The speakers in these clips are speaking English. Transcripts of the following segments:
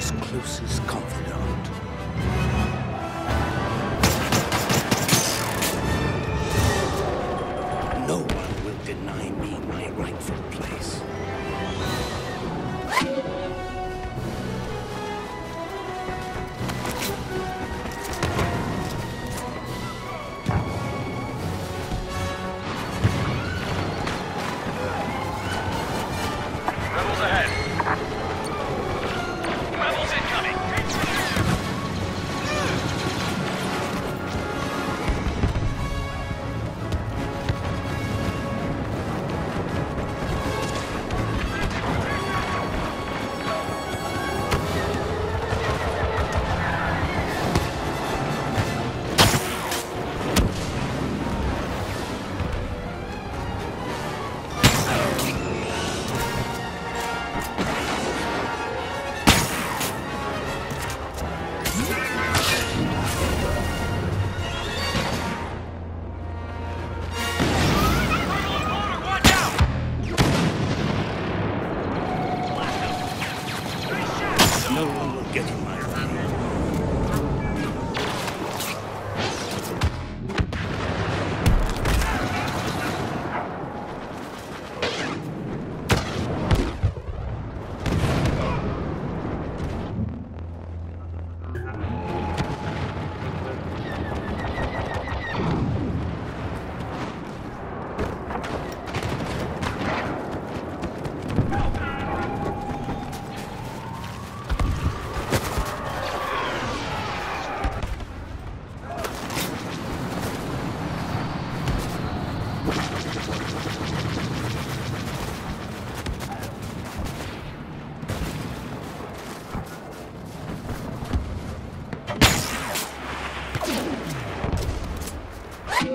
his closest confidant. No one will deny me my rightful place.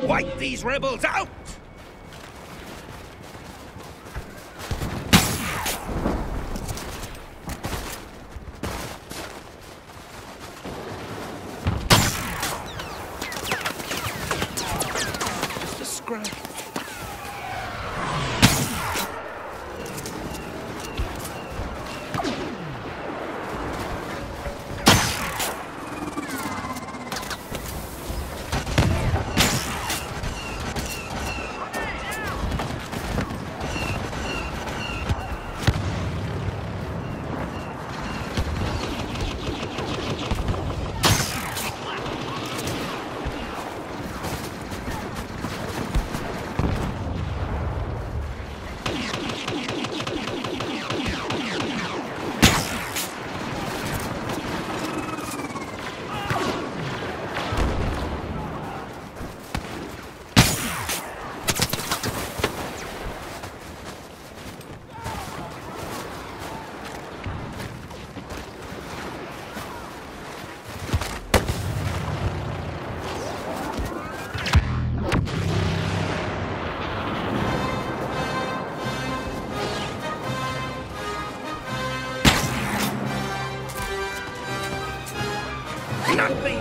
Wipe these rebels out! Just a scrap. Nothing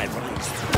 rivals.